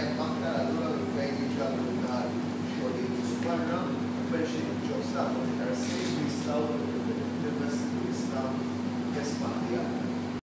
have come